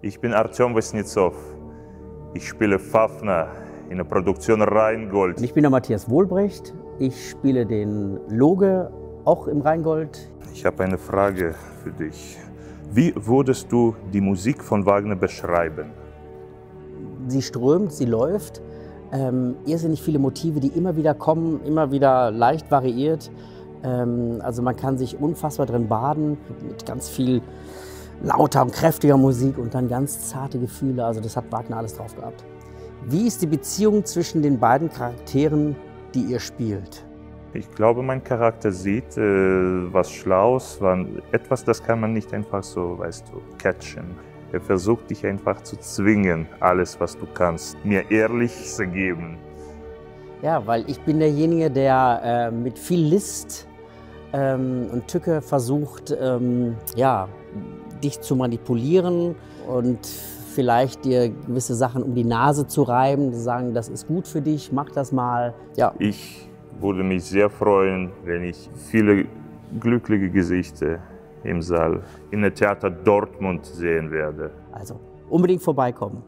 Ich bin Artyom Wasnitsov. Ich spiele Fafner in der Produktion Rheingold. Und ich bin der Matthias Wohlbrecht. Ich spiele den Loge, auch im Rheingold. Ich habe eine Frage für dich. Wie würdest du die Musik von Wagner beschreiben? Sie strömt, sie läuft. Ähm, irrsinnig viele Motive, die immer wieder kommen, immer wieder leicht variiert. Ähm, also man kann sich unfassbar drin baden mit ganz viel lauter und kräftiger Musik und dann ganz zarte Gefühle. Also das hat Wagner alles drauf gehabt. Wie ist die Beziehung zwischen den beiden Charakteren, die ihr spielt? Ich glaube, mein Charakter sieht äh, was Schlaues, etwas, das kann man nicht einfach so, weißt du, catchen. Er versucht dich einfach zu zwingen, alles, was du kannst, mir ehrlich zu geben. Ja, weil ich bin derjenige, der äh, mit viel List ähm, und Tücke versucht, ähm, ja, dich zu manipulieren und vielleicht dir gewisse Sachen um die Nase zu reiben, zu sagen, das ist gut für dich, mach das mal. Ja. Ich würde mich sehr freuen, wenn ich viele glückliche Gesichter im Saal in der Theater Dortmund sehen werde. Also unbedingt vorbeikommen.